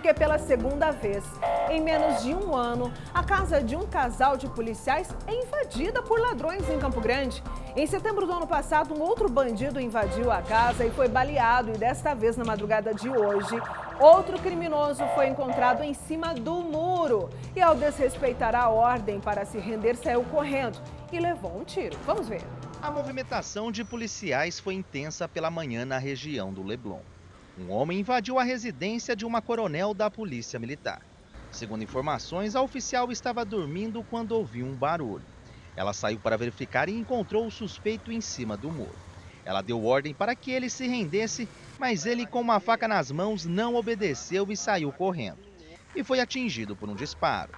Porque pela segunda vez, em menos de um ano, a casa de um casal de policiais é invadida por ladrões em Campo Grande. Em setembro do ano passado, um outro bandido invadiu a casa e foi baleado. E desta vez, na madrugada de hoje, outro criminoso foi encontrado em cima do muro. E ao desrespeitar a ordem para se render, saiu correndo e levou um tiro. Vamos ver. A movimentação de policiais foi intensa pela manhã na região do Leblon. Um homem invadiu a residência de uma coronel da Polícia Militar. Segundo informações, a oficial estava dormindo quando ouviu um barulho. Ela saiu para verificar e encontrou o suspeito em cima do muro. Ela deu ordem para que ele se rendesse, mas ele, com uma faca nas mãos, não obedeceu e saiu correndo. E foi atingido por um disparo.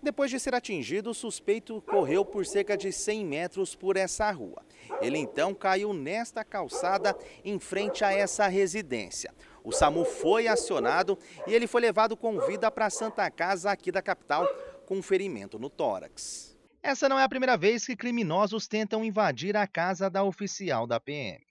Depois de ser atingido, o suspeito correu por cerca de 100 metros por essa rua. Ele então caiu nesta calçada em frente a essa residência. O SAMU foi acionado e ele foi levado com vida para a Santa Casa aqui da capital com ferimento no tórax. Essa não é a primeira vez que criminosos tentam invadir a casa da oficial da PM.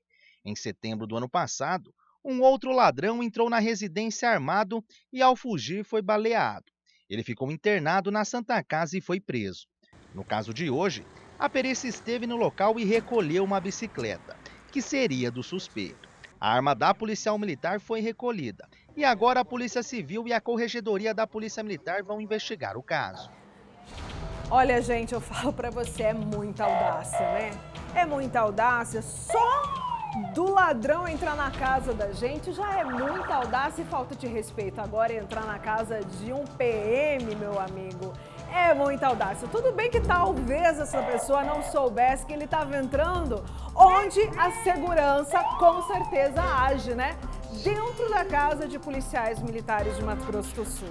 Em setembro do ano passado, um outro ladrão entrou na residência armado e, ao fugir, foi baleado. Ele ficou internado na Santa Casa e foi preso. No caso de hoje, a perícia esteve no local e recolheu uma bicicleta, que seria do suspeito. A arma da policial militar foi recolhida e agora a Polícia Civil e a Corregedoria da Polícia Militar vão investigar o caso. Olha, gente, eu falo para você, é muita audácia, né? É muita audácia. Só do ladrão entrar na casa da gente já é muita audácia e falta de respeito. Agora entrar na casa de um PM, meu amigo, é muita audácia. Tudo bem que talvez essa pessoa não soubesse que ele estava entrando onde a segurança com certeza age, né? Dentro da casa de policiais militares de Mato Grosso do Sul.